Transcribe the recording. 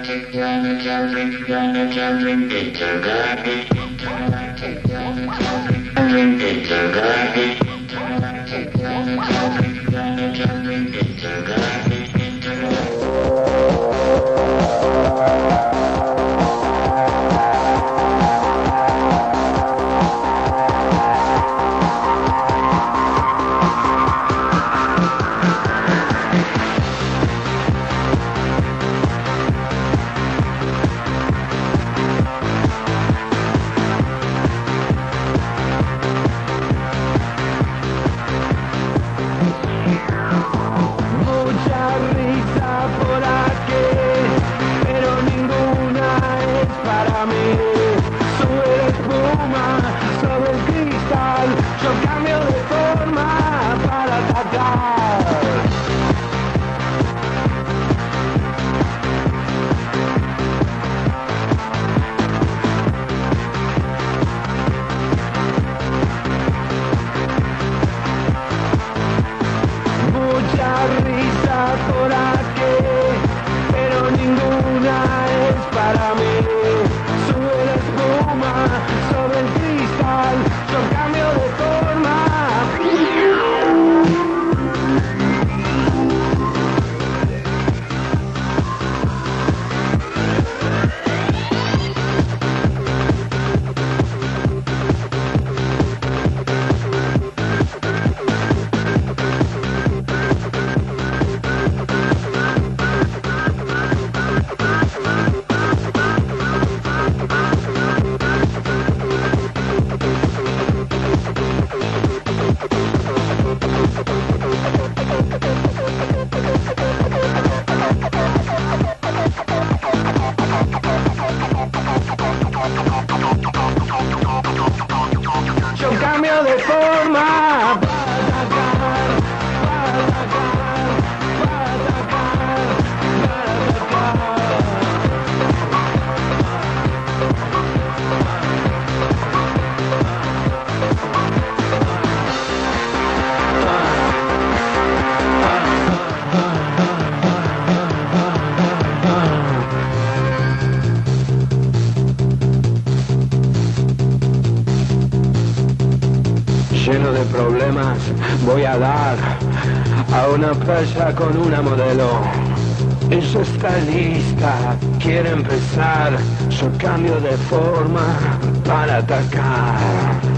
Intergalactic, intergalactic, intergalactic, intergalactic, intergalactic. Yo cambio de forma. Problemas, voy a dar a una playa con una modelo. Ella está lista, quiere empezar, yo cambio de forma para atacar.